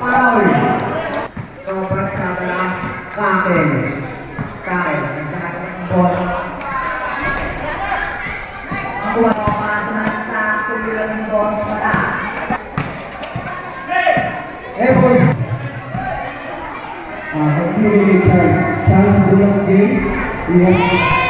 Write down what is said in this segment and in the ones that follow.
Paul memperkenalkan Kamil Kamil Bol Buat pemasaran satu bulan bol merah Hei boy Masuk di dalam bulan ini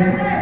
Yeah.